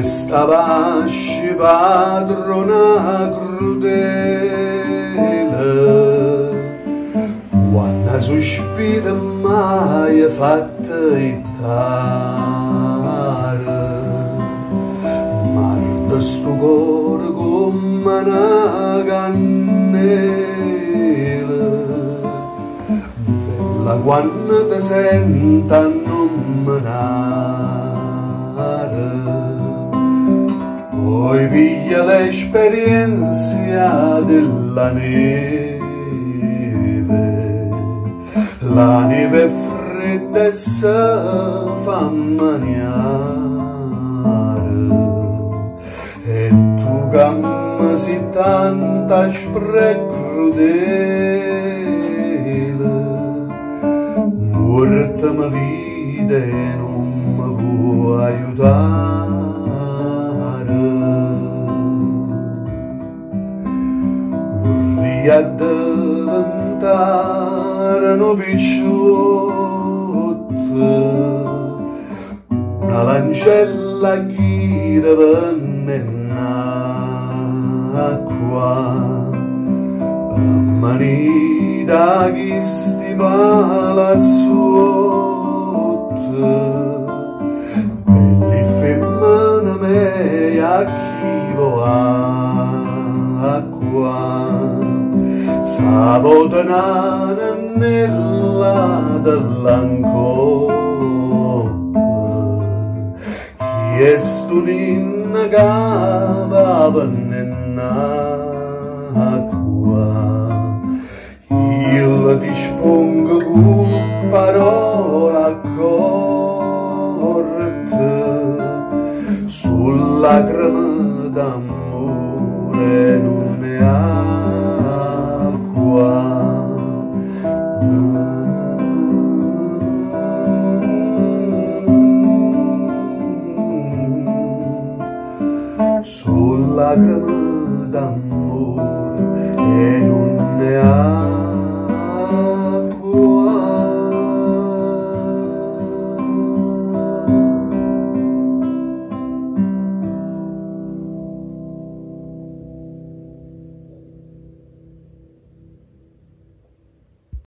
Stava padrona crudele Quando sospira mai è fatta e tare. Mar de sto cuore come una Bella quando ti senta non menare Poi piglia l'esperienza della neve. La neve è fredda e si fa maniare. E tu cammi tanta spre Morta mi vide e non mi può aiutare. Vorrei diventare un picciotto. Una lancella che venne in acqua Ammanita che sti palazzuotti Belli femmine mea chi vo acqua Savotanana nella dell'ancoppa Chi è stuninna cava dispongo con parola corte Sulla crema d'amore non è acqua. Sulla crema d'amore e non ne ha